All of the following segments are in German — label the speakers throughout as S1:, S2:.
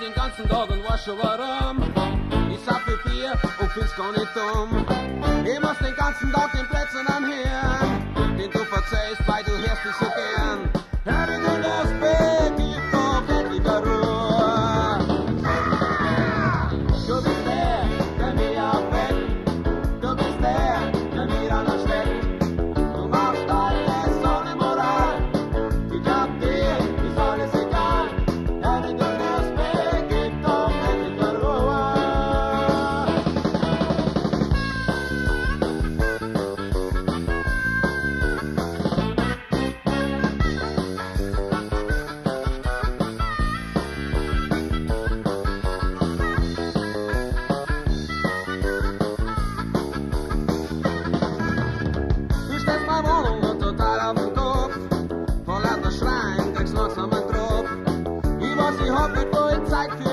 S1: den ganzen Tag und weiß schon warum. Ich sag für vier und find's gar nicht dumm. Ich muss den ganzen Tag den Plätzen anhören, den du verzeihst, weil du hörst dich so gern. hope for go inside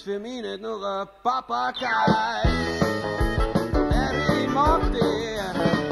S1: finns för mina några papakai. Där är